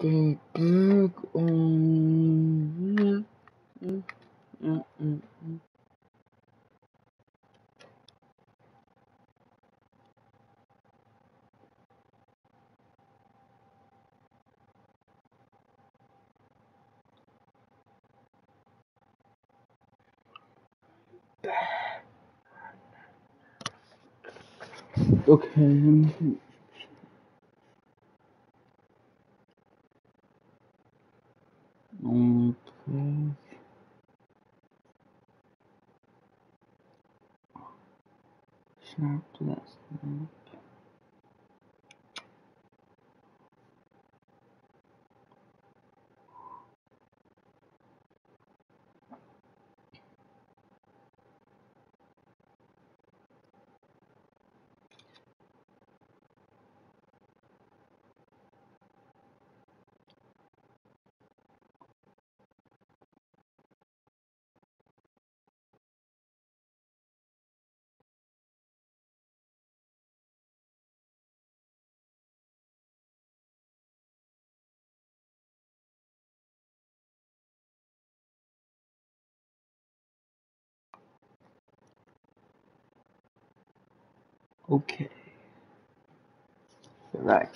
The book on. Okay, me see. Okay. That snap. Okay, relax.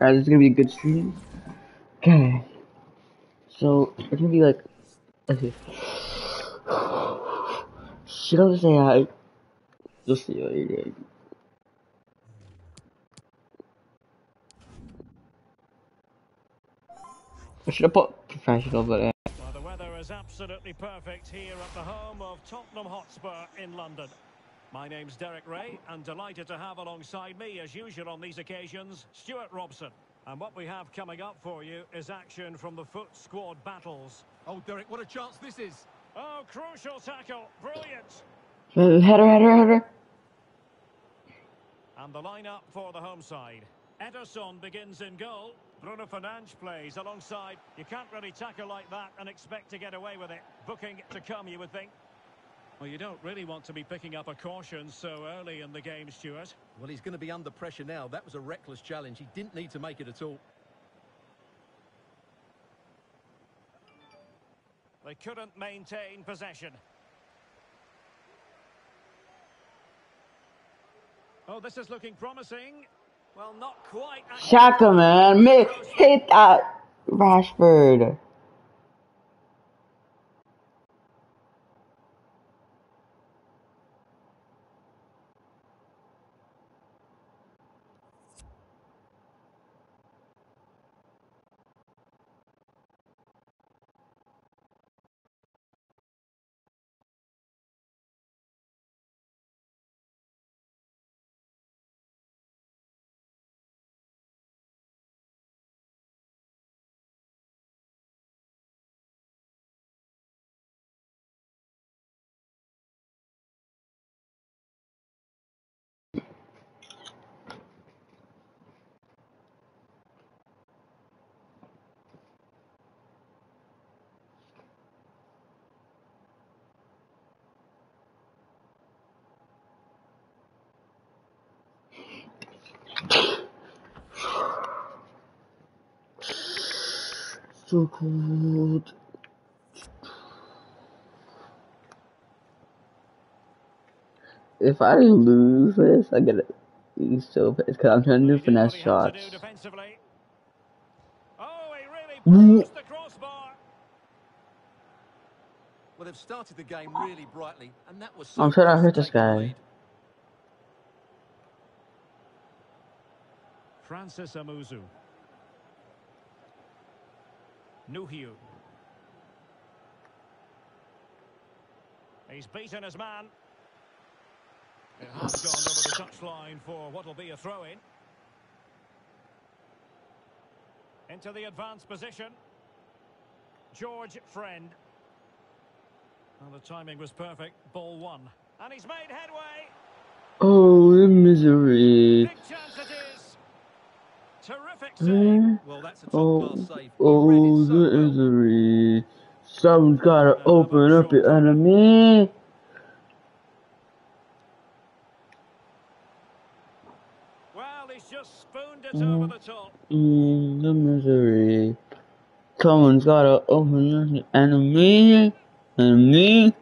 Alright, this is gonna be a good stream. Okay. So, it's gonna be like, let's see. Should I just say hi? Just see what you're doing. I should have put professional, but uh, Well, the weather is absolutely perfect here at the home of Tottenham Hotspur in London. My name's Derek Rae, and delighted to have alongside me, as usual on these occasions, Stewart Robson. And what we have coming up for you is action from the foot squad battles. Oh, Derek, what a chance this is. Oh, crucial tackle. Brilliant. header, header, header. And the lineup for the home side. Ederson begins in goal. Bruno Fernandes plays alongside. You can't really tackle like that and expect to get away with it. Booking to come, you would think. Well, you don't really want to be picking up a caution so early in the game, Stewart. Well, he's going to be under pressure now. That was a reckless challenge. He didn't need to make it at all. They couldn't maintain possession. Oh, this is looking promising. Well, not quite. Shaka, man. Hit that Rashford. So cold. If I lose this, I get it. He's so pissed because I'm trying to do finesse shots. Oh, he really mm. the crossbar. Well, they've started the game really brightly, and that was. I'm trying to hurt this guy. Francis Amuzu. Nuhiu. He's beaten his man. It has gone over the touchline for what will be a throw-in. Into the advanced position. George Friend. Well, the timing was perfect. Ball one. And he's made headway. Oh, the misery. Big chance it is. Terrific save. Well, that's a Oh, top-class save. He read oh, the well. misery. Someone's gotta open up your enemy. Well, he's just spooned it over the top. Mm, the misery. Someone's gotta open up your enemy. Enemy.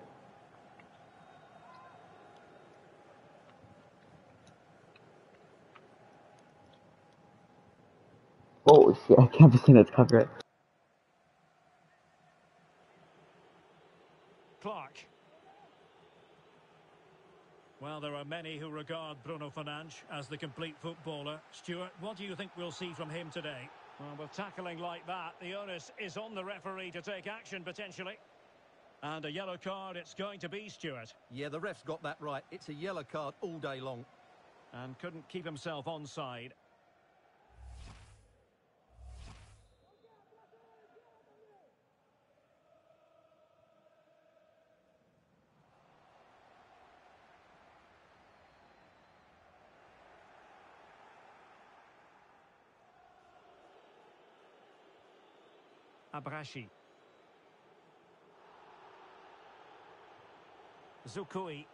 Oh shit, I can't be seen that's copyright. Clark. Well, there are many who regard Bruno Fernandes as the complete footballer. Stewart, what do you think we'll see from him today? Well, with tackling like that, the onus is on the referee to take action, potentially. And a yellow card it's going to be, Stewart. Yeah, the ref's got that right. It's a yellow card all day long. And couldn't keep himself onside. Abrashi. Zukui.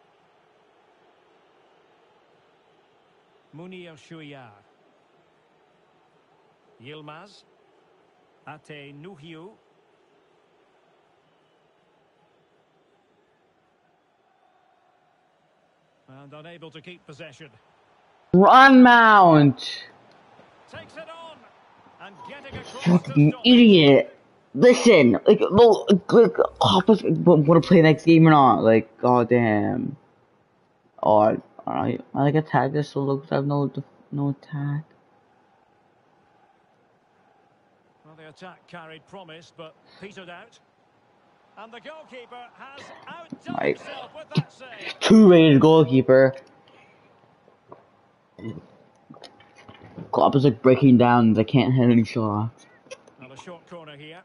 Munir Shuyar. Yilmaz. Atdhe Nuhiu. And unable to keep possession. Run Mount! Takes it on. And getting across Fucking idiot. Listen, like, no, like, oh, want to play next game or not? Like, goddamn. Oh, I, I, I like attack this solo because I have no, no attack. Well, the attack carried promise, but petered out. And the goalkeeper has outdone Right. himself with that save. Two rated goalkeeper. Klopp is like breaking down. They can't hit any shot. Now the short corner here.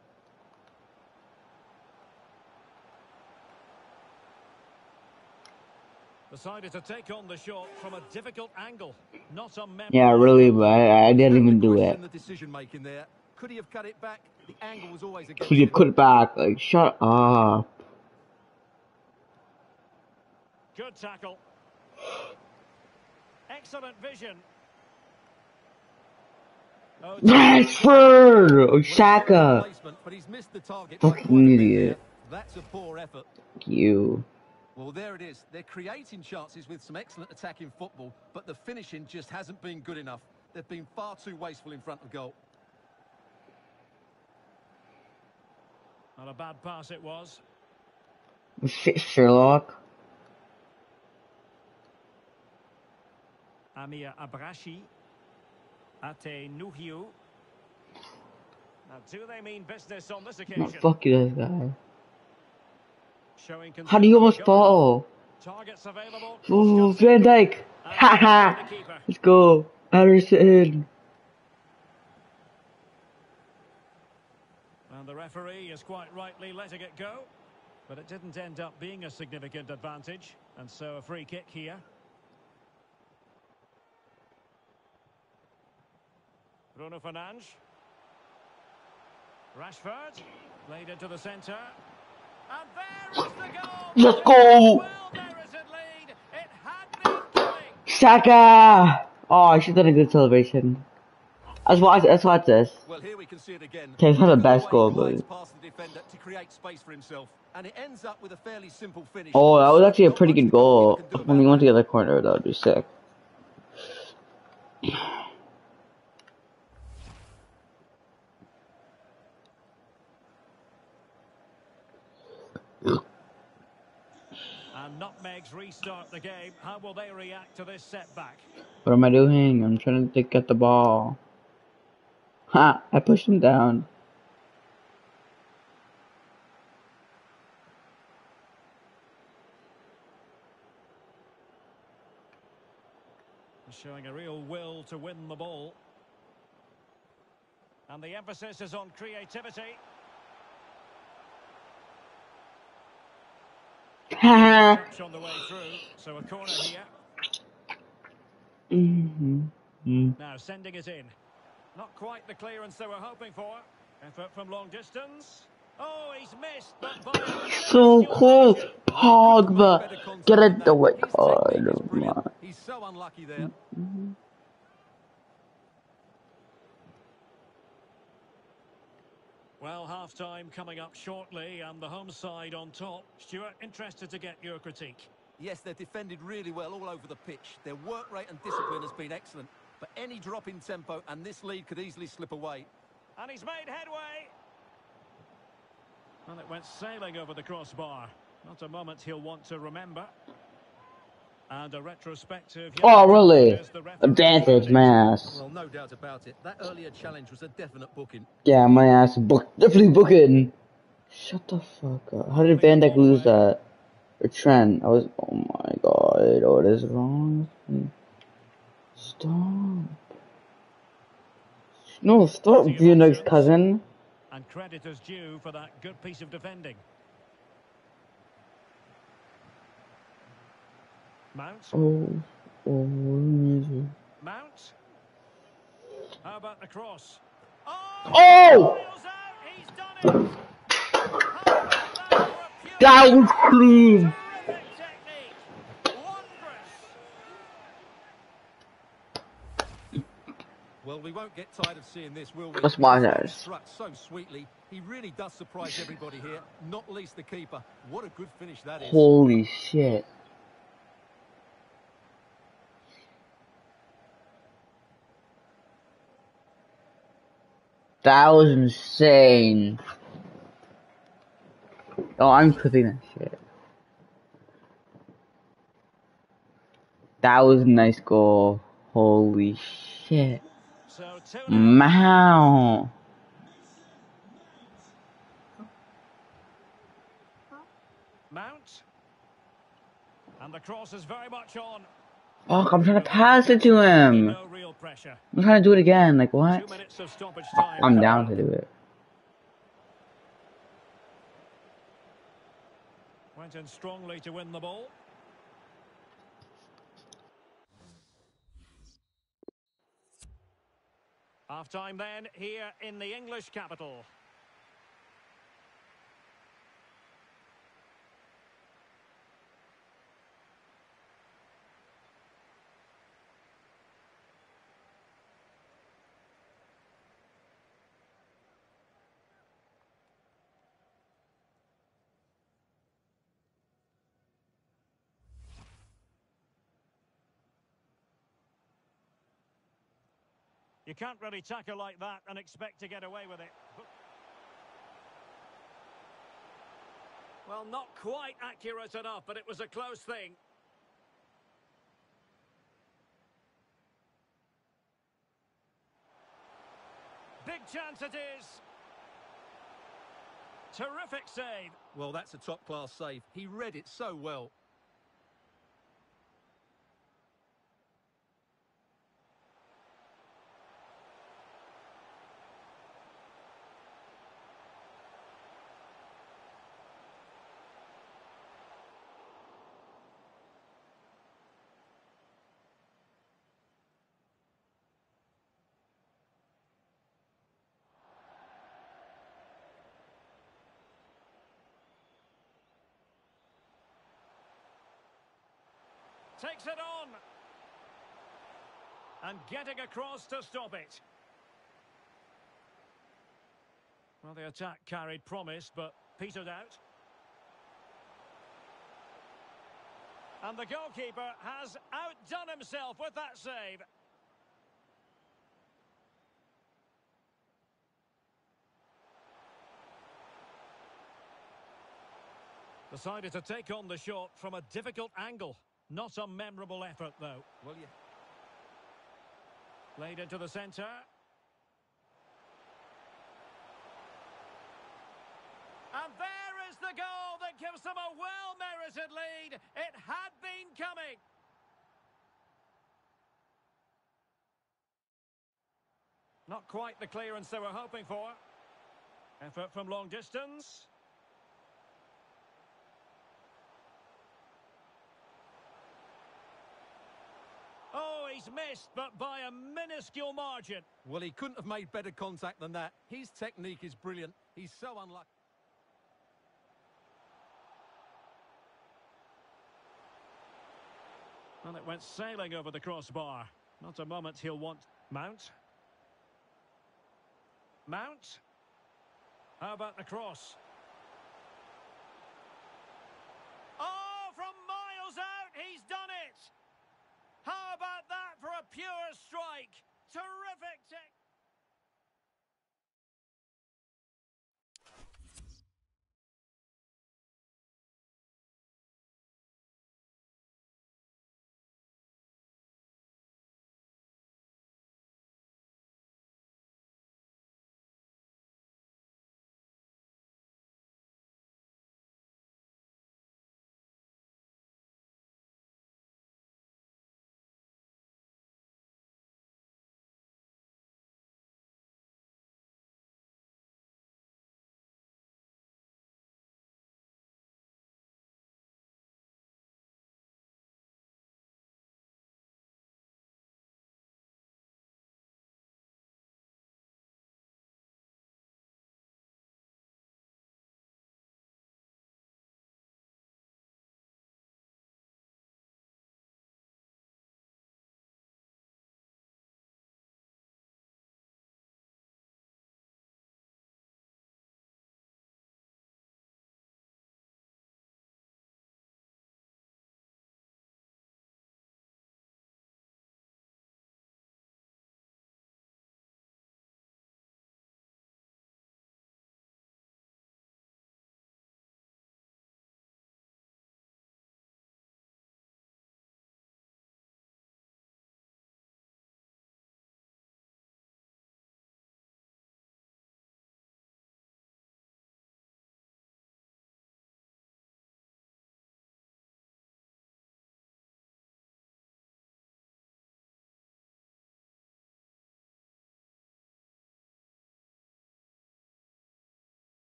Decided to take on the shot from a difficult angle. Not a mem- Yeah, really, but I, I didn't even do it. The decision making there. Could he have cut it back? The angle was always against Could you him. put it back? Like, shut up. Good tackle. Excellent vision. Oh, Rashford! Oh, Osaka! Placement, but he's missed the target by Fucking quite a bit idiot. That's a poor effort. You. Well, there it is. They're creating chances with some excellent attacking football, but the finishing just hasn't been good enough. They've been far too wasteful in front of goal. Not a bad pass it was. Shit, Sherlock. Amir Abrashi. Atdhe Nuhiu. Now, do they mean business on this No, occasion? fuck you, this guy. Showing How do you almost considerable fall? Targets available. Oh, Cross-cuts Van Dijk! And Haha! Let's go. Anderson. And the referee is quite rightly letting it go. But it didn't end up being a significant advantage. And so a free kick here. Bruno Fernandes. Rashford. Played into the centre. Let's go! Well, there is it lead. It had been coming. Saka! Oh, I should have done a good celebration. Let's watch, let's watch this. Well, here we can see it again. Okay, it's not the Look at best goal, but- glides past the defender to space for himself, and it ends up with a fairly simple finish. Oh, that was actually a pretty good goal. can When we went to the other corner, that would be sick. And Nutmegs restart the game. How will they react to this setback? What am I doing? I'm trying to get the ball. Ha! I pushed him down. Showing a real will to win the ball. And the emphasis is on creativity. Ha! Touch on the way through. So a corner here. hmm Now sending it in. Not quite the clearance they were hoping for. Effort from long distance. Oh, he's missed, but So! Better Pogba! Get it the way. God, oh. He's so unlucky there. Well, half-time coming up shortly, and the home side on top. Stewart, interested to get your critique. Yes, they've defended really well all over the pitch. Their work rate and discipline has been excellent. But any drop in tempo and this lead could easily slip away. And he's made headway. And it went sailing over the crossbar. Not a moment he'll want to remember. And a retrospective. Oh, really? There's the referee's Advantage, verdict. my ass. Well, no doubt about it. That earlier challenge was a definite booking. Yeah, my ass. Book, definitely booking. Shut the fuck up. How did Van Dijk lose that? Or Trent? I was. Oh my god. What is wrong with me? Stop. No, stop, Van Dijk's cousin. And credit is due for that good piece of defending. Mount. Oh. Oh, amazing. Mount. How about the cross? Oh! oh! Wheels out, He's done it! How about that for a pure That was clean. terrific technique? Wondrous! Well, we won't get tired of seeing this, will we? Let's watch He's that. Struck so sweetly. He really does surprise everybody here, not least the keeper. What a good finish that is. Holy shit. That was insane. Oh, I'm clipping that shit. That was a nice goal. Holy shit. Wow. Mount. And the cross is very much on. Fuck, I'm trying to pass it to him. No real pressure. I'm trying to do it again. Like, what? minutes of stoppage oh, time. I'm down to do it. Went in strongly to win the ball. Half time then here in the English capital. You can't really tackle like that and expect to get away with it. Well, not quite accurate enough, but it was a close thing. Big chance it is. Terrific save. Well, that's a top-class save. He read it so well. Takes it on. And getting across to stop it. Well, the attack carried promise, but petered out. And the goalkeeper has outdone himself with that save. Decided to take on the shot from a difficult angle. Not a memorable effort, though. Well, yeah. Played into the centre. And there is the goal that gives them a well-merited lead. It had been coming. Not quite the clearance they were hoping for. Effort from long distance. Oh, he's missed, but by a minuscule margin. Well, he couldn't have made better contact than that. His technique is brilliant. He's so unlucky. And it went sailing over the crossbar. Not a moment he'll want. Mount. Mount. How about the cross? Oh, from miles out, he's done it! How about that for a pure strike? Terrific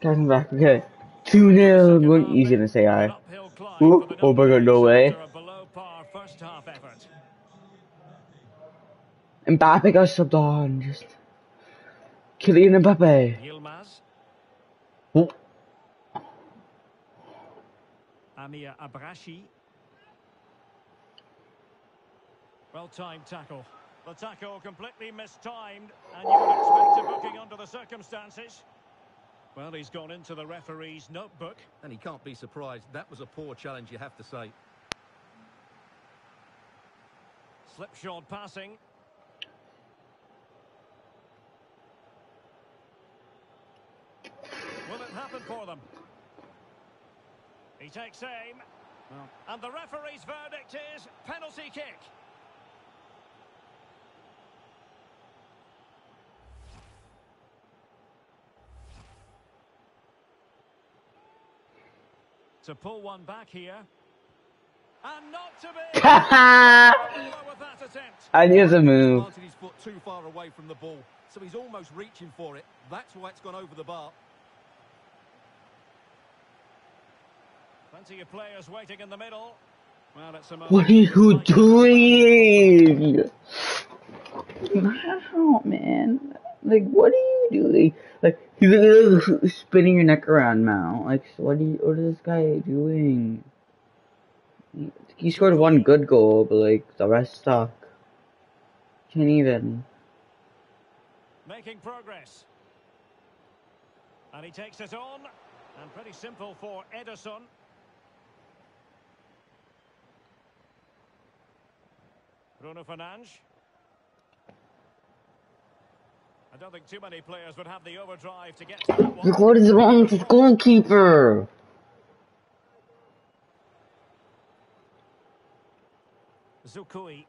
Coming back, okay. 2 0. What you gonna say, I? Ooh, oh my god, no way. Mbappe got subbed on. Just. Kylian Mbappe. Yilmaz, Oh, Amir Abrashi. Well timed tackle. The tackle completely mistimed, and you would expect a booking under the circumstances. Well, he's gone into the referee's notebook. And he can't be surprised. That was a poor challenge, you have to say. Slipshod passing. Will it happen for them? He takes aim. And the referee's verdict is penalty kick. To pull one back here. And not to be. I with that attempt. knew the move. Planted his foot too far away from the ball, so he's almost reaching for it. That's why it's gone over the bar. Plenty of players waiting in the middle. Well, it's a What are you doing? Wow, man. Like, what are you doing? Like, he's like, spinning your neck around now. Like, what you, what is this guy doing? He, he scored one good goal, but like, the rest suck. Can't even. Making progress. And he takes it on. And pretty simple for Ederson. Bruno Fernandes. I don't think too many players would have the overdrive to get to that one. Like, what is wrong with this goalkeeper? Zukui.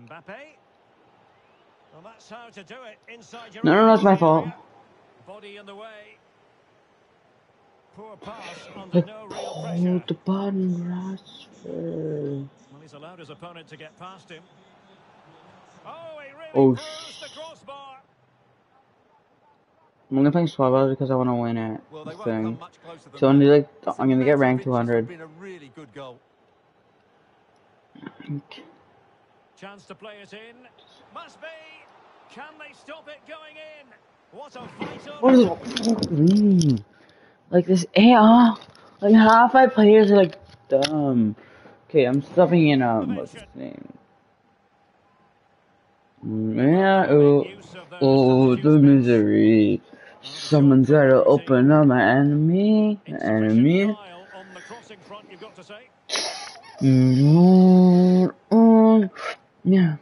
Mbappe. Well, that's how to do it inside your No, no, no, it's my fault. Body in the way. Poor pass under no real pressure. the bottom Rashford. Well, he's allowed his opponent to get past him. Oh, he really bruised the crossbar. I'm only playing Swabba because I want to win it. Well, This thing. much closer than So I'm gonna like, I'm gonna get ranked 200. Been a really good goal. Chance to play it in. Must be. Can they stop it going in? What a vital. What is mm, like this AR? Like half my players are like dumb. Okay, I'm stuffing in um what's his name? Yeah, oh, oh the misery. Someone's gotta open up my enemy, my enemy. Style on the crossing front, you've got to say. Mm, mm, yeah.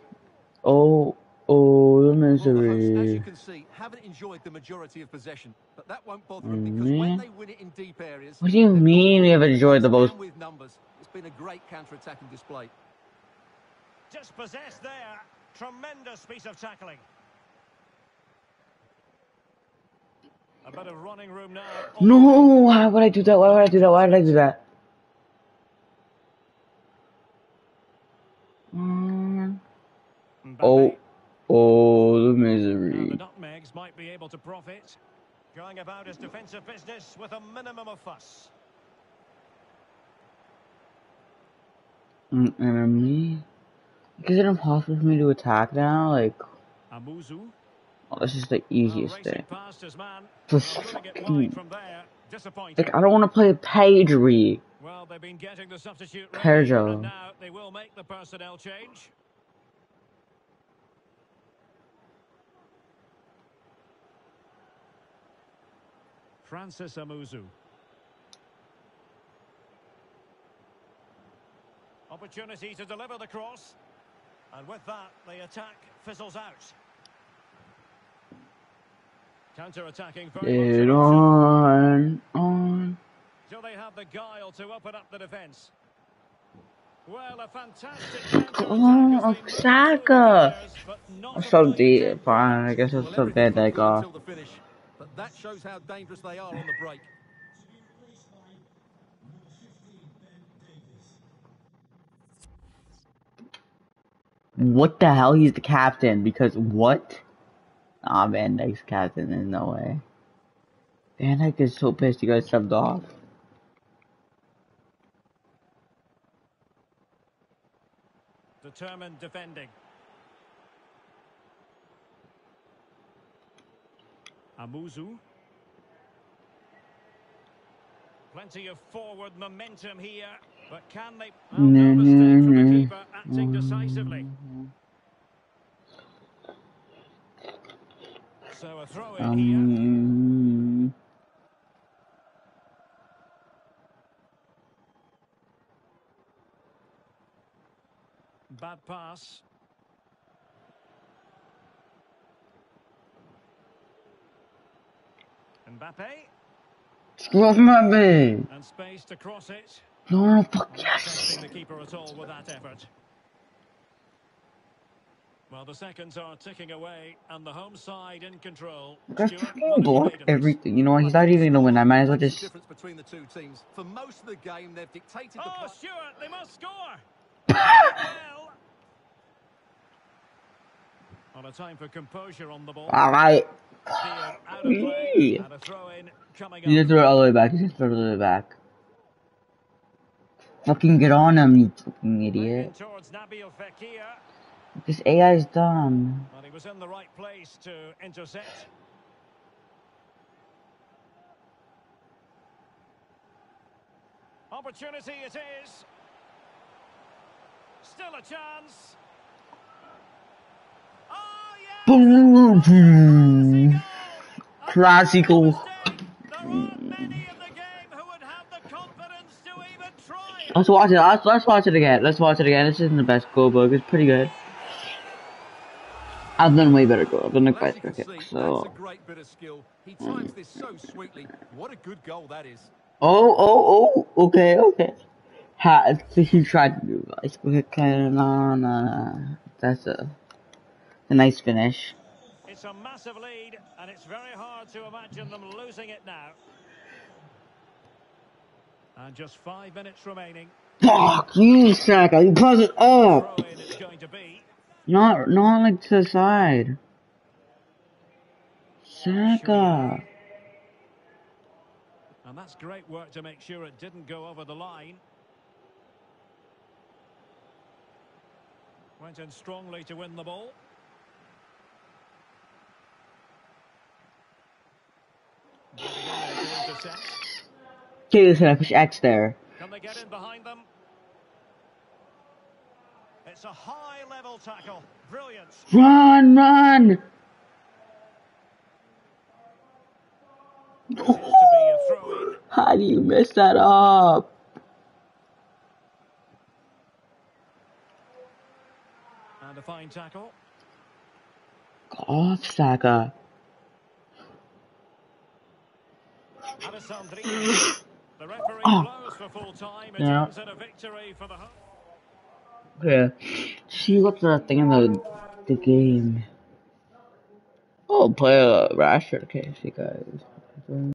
Oh, oh the Well, as you misery. can see, haven't enjoyed the majority of possession, but that won't bother them because when they win it in deep areas, What do you mean we have enjoyed the most? with numbers. It's been a great counter-attacking display. Dispossessed there. Tremendous piece of tackling. A bit of running room now. No, why would I do that? Why would I do that? Why would I do that? Mm, oh, oh, the Now the misery. nutmegs might be able to profit. Going about his defensive business with a minimum of fuss. An enemy? Is it impossible for me to attack now? Like, Amuzu. oh, this is the easiest thing. past. Just Well, putting it fucking- wide from there. Disappointing. Like, I don't want to play Pedri. Well, they've been getting the substitute ready, Pedro. now they will make the personnel change. Francis Amuzu. Opportunity to deliver the cross. And with that, the attack fizzles out. Counter-attacking very much Get an option. on, on. Do they have the guile to open up the defence? Well, a fantastic Oh, has been Saka. players, but not I'm so deep. Fine, I guess it's so bad I got. until the finish, but that shows how dangerous they are on the break. What the hell? He's the captain. Because what? Ah, Van Dijk's captain. There's no way. Van Dyke is so pissed he got subbed off. Determined defending. Amuzu. Plenty of forward momentum here, but can they? No mistake from the keeper, acting decisively. So a throw in here. Um, Bad pass. Mbappe screw off and space to cross it. No, fuck Not yes. the keeper at all with that effort. Well, the seconds are ticking away, and the home side in control. That's Stewart, fucking you block made of this? everything. You know what? He's not even gonna win. I might as well Makes the just. difference between the two teams. For most of the game, they've dictated the Oh. Stewart, they must score. well. On a time for composure on the ball. Alright. Steered out of play, and a throw in coming You up. just throw it all the way back. You just throw it all the way back. Fucking get on him, you fucking idiot. This AI is dumb. Well, he was in the right place to intercept. Opportunity it is. Still a chance. Oh, yeah! Classical. Let's watch it. Let's, let's watch it again. Let's watch it again. This isn't the best goal, but it's pretty good. I've done way better goal. I've done like Well, as five you can free see, kicks. that's So. a great bit of skill. He hmm. times this so sweetly. What a good goal that is. Oh, oh, oh. Okay, okay. Ha, he tried to do. Kind of nah, nah, nah. That's a, a nice finish. It's a massive lead, and it's very hard to imagine them losing it now. And just five minutes remaining. Fuck you, Saka. You pass it up. Throw in it's going to be. Not, not like to the side. Saka. And that's great work to make sure it didn't go over the line. Went in strongly to win the ball. Getting in there to. Okay, listen, I push X there. Can they get in behind them? It's a high-level tackle. Brilliant. Run, run! Seems to be a throw-in. How do you mess that up? And a fine tackle. Go off, Saka. The referee Oh. blows for full time. It Yeah. ends in a victory for the home. Okay. See what's the thing about the the game. Oh, play a Rashford. case, you guys.